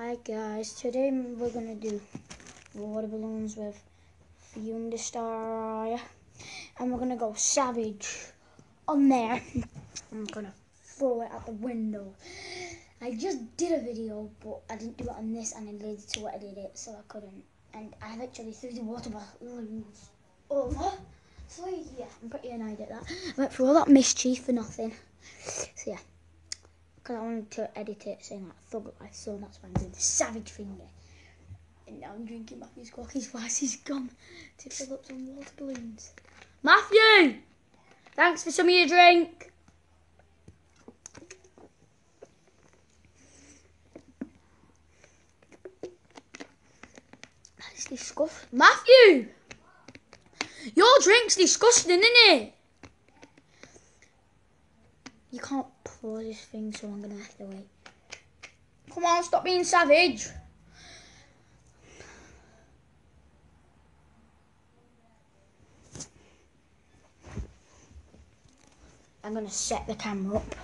Hi guys, today we're gonna do water balloons with Thunderstar and we're gonna go savage on there. I'm gonna throw it out the window. I just did a video but I didn't do it on this and I lazy to edit it so I couldn't. And I literally threw the water balloons over. So yeah, I'm pretty annoyed at that. I went through all that mischief for nothing. So yeah because I wanted to edit it saying like thug life, so that's why I'm doing the savage finger. And now I'm drinking Matthew's Quackies whilst he's gone to fill up some water balloons. Matthew! Thanks for some of your drink. That's disgusting. Matthew! Your drink's disgusting, isn't it? Can't this thing, so I'm gonna have to wait. Come on, stop being savage. I'm gonna set the camera up.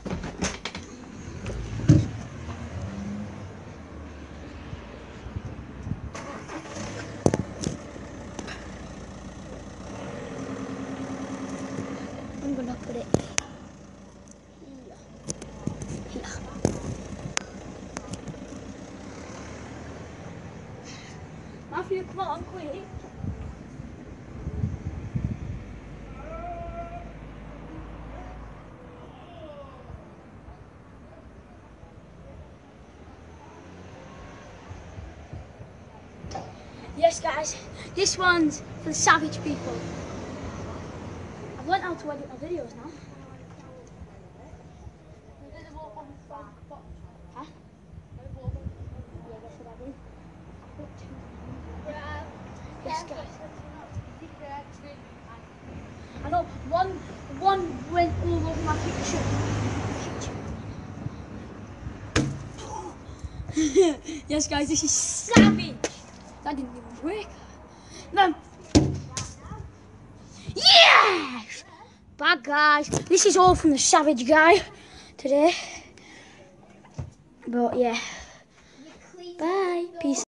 I'm gonna put it Quick. Yes, guys, this one's for the savage people. I've learned how to edit my videos now. Huh? Yes, guys. I know one one went all over my picture. yes, guys, this is savage. That didn't even work. No. Yes! Bad guys. This is all from the savage guy today. But yeah. Bye. Peace.